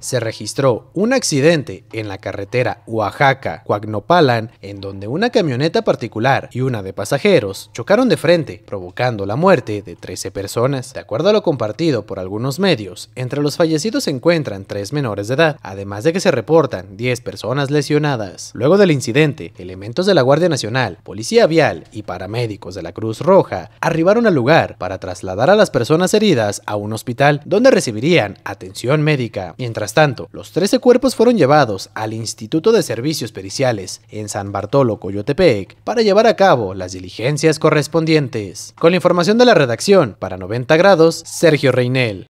se registró un accidente en la carretera Oaxaca-Cuagnopalan, en donde una camioneta particular y una de pasajeros chocaron de frente, provocando la muerte de 13 personas. De acuerdo a lo compartido por algunos medios, entre los fallecidos se encuentran tres menores de edad, además de que se reportan 10 personas lesionadas. Luego del incidente, elementos de la Guardia Nacional, Policía Vial y paramédicos de la Cruz Roja arribaron al lugar para trasladar a las personas heridas a un hospital donde recibirían atención médica. Mientras tanto, los 13 cuerpos fueron llevados al Instituto de Servicios Periciales en San Bartolo, Coyotepec, para llevar a cabo las diligencias correspondientes. Con la información de la redacción, para 90 grados, Sergio Reinel.